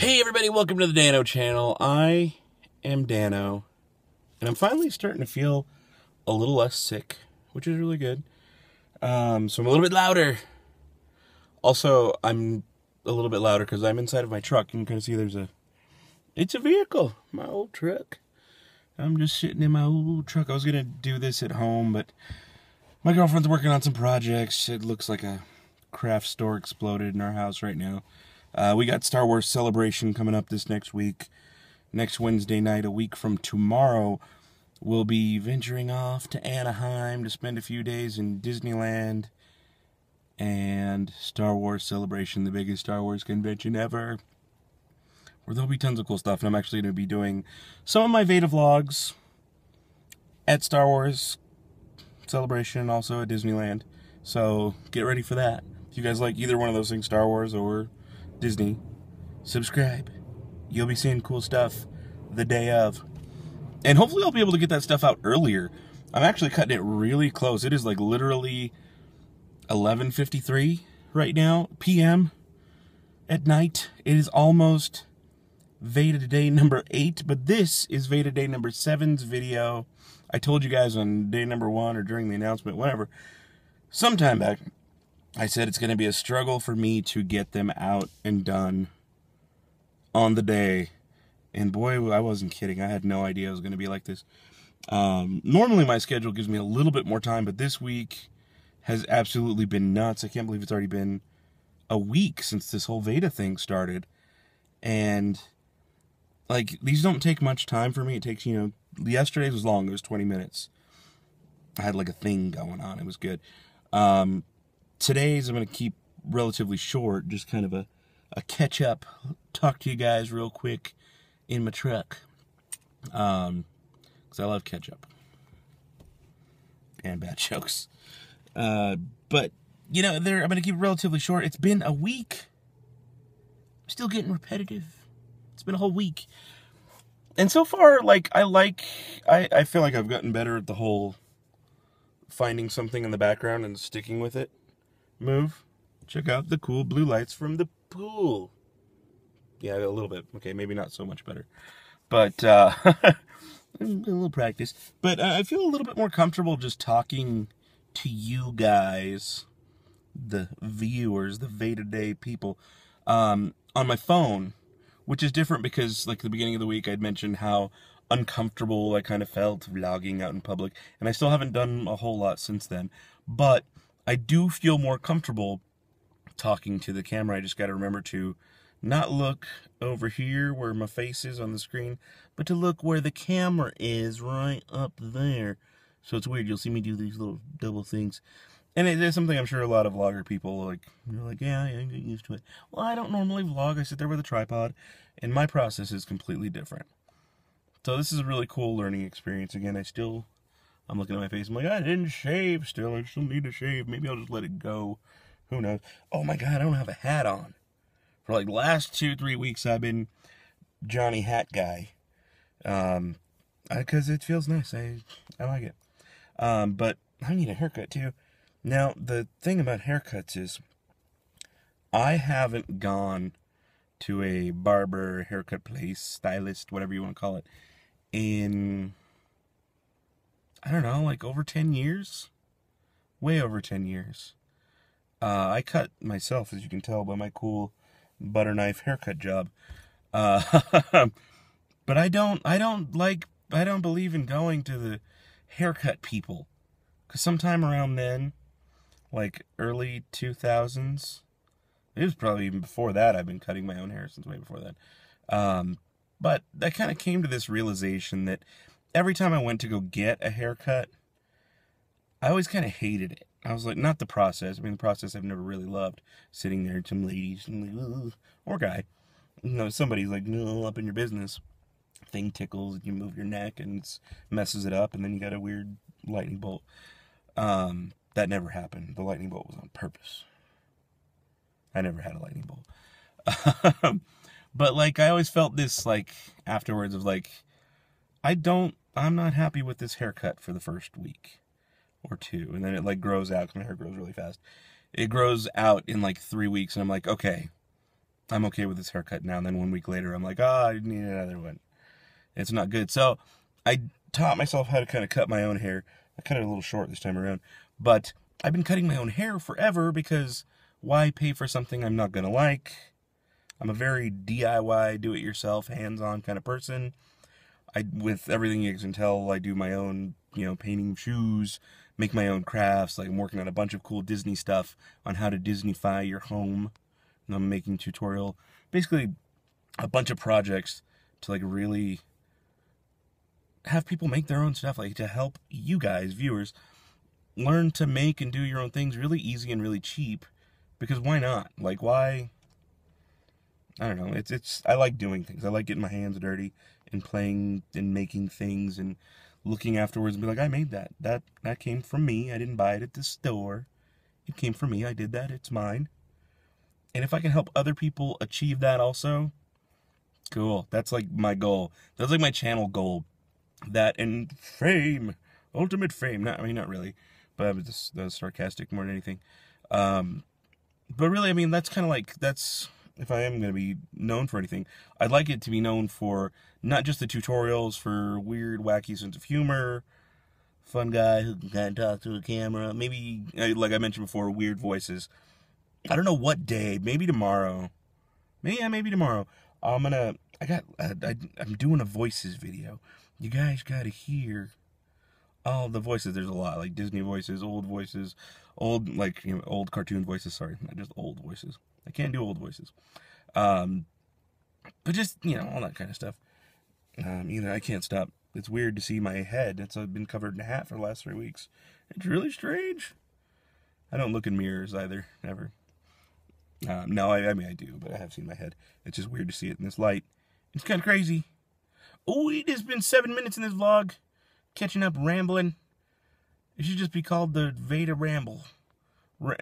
Hey everybody, welcome to the Dan-O channel. I am Dan-O, and I'm finally starting to feel a little less sick, which is really good. Um, so I'm a little bit louder. Also, I'm a little bit louder because I'm inside of my truck. You can kind of see there's a, it's a vehicle, my old truck. I'm just sitting in my old truck. I was gonna do this at home, but my girlfriend's working on some projects. It looks like a craft store exploded in our house right now. Uh, we got Star Wars Celebration coming up this next week. Next Wednesday night, a week from tomorrow, we'll be venturing off to Anaheim to spend a few days in Disneyland and Star Wars Celebration, the biggest Star Wars convention ever. Where there'll be tons of cool stuff, and I'm actually going to be doing some of my Veda vlogs at Star Wars Celebration, also at Disneyland. So get ready for that. If you guys like either one of those things, Star Wars or Disney, subscribe. You'll be seeing cool stuff the day of. And hopefully I'll be able to get that stuff out earlier. I'm actually cutting it really close. It is like literally 11:53 right now p.m. at night. It is almost Veda day number 8, but this is Veda day number 7's video. I told you guys on day number 1 or during the announcement whatever sometime back I said it's going to be a struggle for me to get them out and done on the day. And boy, I wasn't kidding. I had no idea it was going to be like this. Um, normally, my schedule gives me a little bit more time, but this week has absolutely been nuts. I can't believe it's already been a week since this whole Veda thing started. And, like, these don't take much time for me. It takes, you know, yesterday's was long, it was 20 minutes. I had, like, a thing going on. It was good. Um, today's I'm going to keep relatively short, just kind of a, a catch up, talk to you guys real quick in my truck. Um, because I love ketchup and bad jokes. Uh, but you know, there I'm going to keep it relatively short. It's been a week. I'm still getting repetitive. It's been a whole week. And so far, like I like, I I feel like I've gotten better at the whole finding something in the background and sticking with it move. Check out the cool blue lights from the pool. Yeah, a little bit. Okay, maybe not so much better. But, uh, a little practice. But uh, I feel a little bit more comfortable just talking to you guys, the viewers, the Veda Day people, um, on my phone, which is different because, like, the beginning of the week, I'd mentioned how uncomfortable I kind of felt vlogging out in public, and I still haven't done a whole lot since then. But I do feel more comfortable talking to the camera. I just got to remember to not look over here where my face is on the screen, but to look where the camera is right up there. So it's weird. You'll see me do these little double things. And it is something I'm sure a lot of vlogger people like, you're like, yeah, I get used to it. Well, I don't normally vlog. I sit there with a tripod, and my process is completely different. So this is a really cool learning experience. Again, I still I'm looking at my face. I'm like, I didn't shave still. I still need to shave. Maybe I'll just let it go. Who knows? Oh my God, I don't have a hat on. For like last two, three weeks, I've been Johnny Hat Guy. Um, because it feels nice. I, I like it. Um, but I need a haircut too. Now, the thing about haircuts is I haven't gone to a barber, haircut place, stylist, whatever you want to call it, in I don't know, like over 10 years? Way over 10 years. Uh, I cut myself, as you can tell by my cool butter knife haircut job. Uh, but I don't, I don't like, I don't believe in going to the haircut people. Because sometime around then, like early 2000s, it was probably even before that, I've been cutting my own hair since way before that. Um, but I kind of came to this realization that every time I went to go get a haircut, I always kind of hated it. I was like, not the process. I mean, the process I've never really loved. Sitting there, some ladies, like, or guy, you know, somebody's like, up in your business. Thing tickles, and you move your neck and it messes it up, and then you got a weird lightning bolt. Um, that never happened. The lightning bolt was on purpose. I never had a lightning bolt. but like, I always felt this like afterwards of like, I don't I'm not happy with this haircut for the first week or two, and then it like grows out because my hair grows really fast. It grows out in like three weeks, and I'm like, okay, I'm okay with this haircut now. And then one week later, I'm like, oh, I need another one. It's not good. So I taught myself how to kind of cut my own hair. I cut it a little short this time around, but I've been cutting my own hair forever because why pay for something I'm not gonna like? I'm a very DIY, do-it-yourself, hands-on kind of person. I, with everything you can tell, I do my own, you know, painting shoes, make my own crafts. Like I'm working on a bunch of cool Disney stuff on how to Disneyfy your home. And I'm making tutorial, basically a bunch of projects to like really have people make their own stuff, like to help you guys, viewers, learn to make and do your own things really easy and really cheap. Because why not? Like why? I don't know. It's it's. I like doing things. I like getting my hands dirty and playing and making things and looking afterwards and be like, I made that. That that came from me. I didn't buy it at the store. It came from me. I did that. It's mine. And if I can help other people achieve that also, cool. That's like my goal. That's like my channel goal that and fame, ultimate fame. Not, I mean, not really, but I was just that was sarcastic more than anything. Um, but really, I mean, that's kind of like that's if I am going to be known for anything, I'd like it to be known for not just the tutorials for weird, wacky sense of humor, fun guy who can talk to a camera, maybe uh, like I mentioned before, weird voices. I don't know what day, maybe tomorrow, maybe yeah, maybe tomorrow. I'm gonna. I got. I, I, I'm doing a voices video you guys got to hear all the voices. There's a lot, like Disney voices, old voices, old like you know old cartoon voices. Sorry, just old voices. I can't do old voices. Um, but just you know all that kind of stuff. Um, you know, I can't stop. It's weird to see my head. It's I've been covered in a hat for the last three weeks. It's really strange. I don't look in mirrors either, ever. Um, no, I, I mean I do, but I have seen my head. It's just weird to see it in this light. It's kind of crazy. Oh, it has been seven minutes in this vlog. Catching up, rambling. It should just be called the Veda Ramble. Ra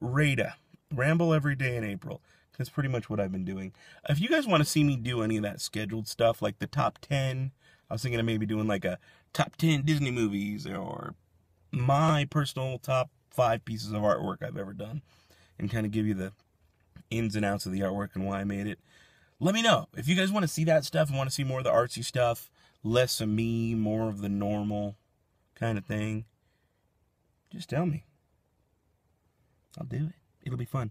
Rada. Ramble every day in April. That's pretty much what I've been doing. If you guys want to see me do any of that scheduled stuff, like the top 10, I was thinking of maybe doing like a top 10 Disney movies or my personal top five pieces of artwork I've ever done and kind of give you the ins and outs of the artwork and why I made it let me know. If you guys want to see that stuff and want to see more of the artsy stuff, less of me, more of the normal kind of thing, just tell me. I'll do it. It'll be fun.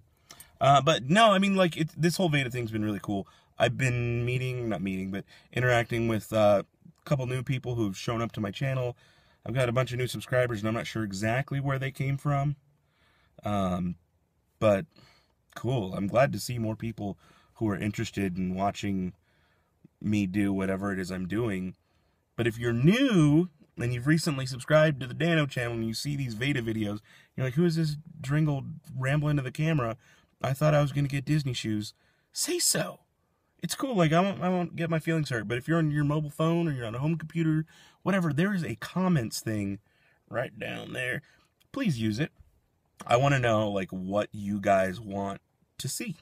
Uh, but no, I mean, like, it, this whole Veda thing's been really cool. I've been meeting, not meeting, but interacting with uh, a couple new people who've shown up to my channel. I've got a bunch of new subscribers, and I'm not sure exactly where they came from. Um, but cool. I'm glad to see more people who are interested in watching me do whatever it is I'm doing. But if you're new and you've recently subscribed to the Dan-O channel and you see these Veda videos, you're like, who is this dringle rambling to the camera? I thought I was going to get Disney shoes. Say so. It's cool. Like, I won't, I won't get my feelings hurt. But if you're on your mobile phone or you're on a home computer, whatever, there is a comments thing right down there. Please use it. I want to know, like, what you guys want to see Do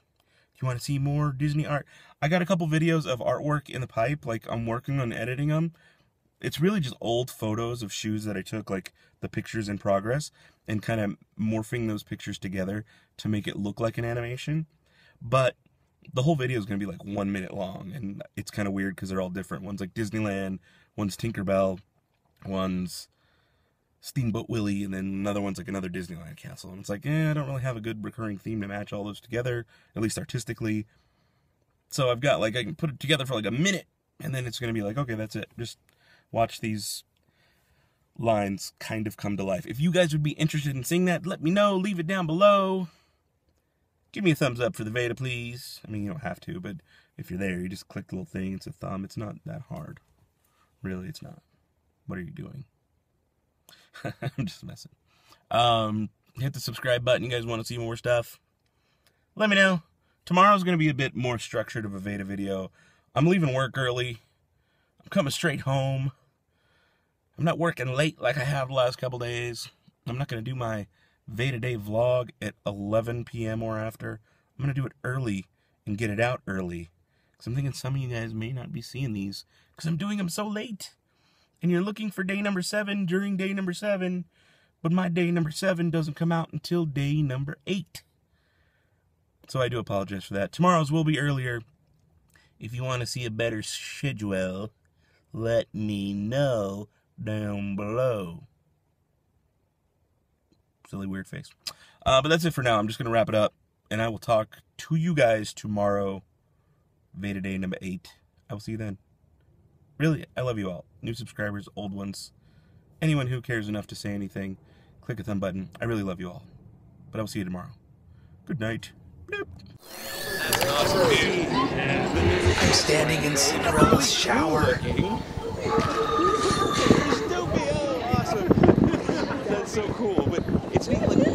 you want to see more Disney art, I got a couple videos of artwork in the pipe. Like I'm working on editing them. It's really just old photos of shoes that I took, like the pictures in progress, and kind of morphing those pictures together to make it look like an animation. But the whole video is going to be like one minute long, and it's kind of weird because they're all different. One's like Disneyland, one's Tinkerbell, one's Steamboat Willie, and then another one's like another Disneyland castle. And it's like, eh, I don't really have a good recurring theme to match all those together, at least artistically. So I've got like, I can put it together for like a minute, and then it's going to be like, okay, that's it. Just watch these lines kind of come to life. If you guys would be interested in seeing that, let me know. Leave it down below. Give me a thumbs up for the Veda, please. I mean, you don't have to, but if you're there, you just click the little thing. It's a thumb. It's not that hard. Really, it's not. What are you doing? I'm just messing. Um, hit the subscribe button. You guys want to see more stuff? Let me know. Tomorrow's going to be a bit more structured of a Veda video. I'm leaving work early. I'm coming straight home. I'm not working late like I have the last couple days. I'm not going to do my Veda Day vlog at 11 p.m. or after. I'm going to do it early and get it out early. Because I'm thinking some of you guys may not be seeing these because I'm doing them so late and you're looking for day number seven during day number seven, but my day number seven doesn't come out until day number eight. So I do apologize for that. Tomorrow's will be earlier. If you want to see a better schedule, let me know down below. Silly weird face. Uh, but that's it for now. I'm just going to wrap it up. And I will talk to you guys tomorrow. Veda Day number 8. I will see you then. Really, I love you all. New subscribers, old ones. Anyone who cares enough to say anything, click a thumb button. I really love you all. But I will see you tomorrow. Good night. Bloop. I'm standing in Cinderella's shower. so cool. But it's neat. Like,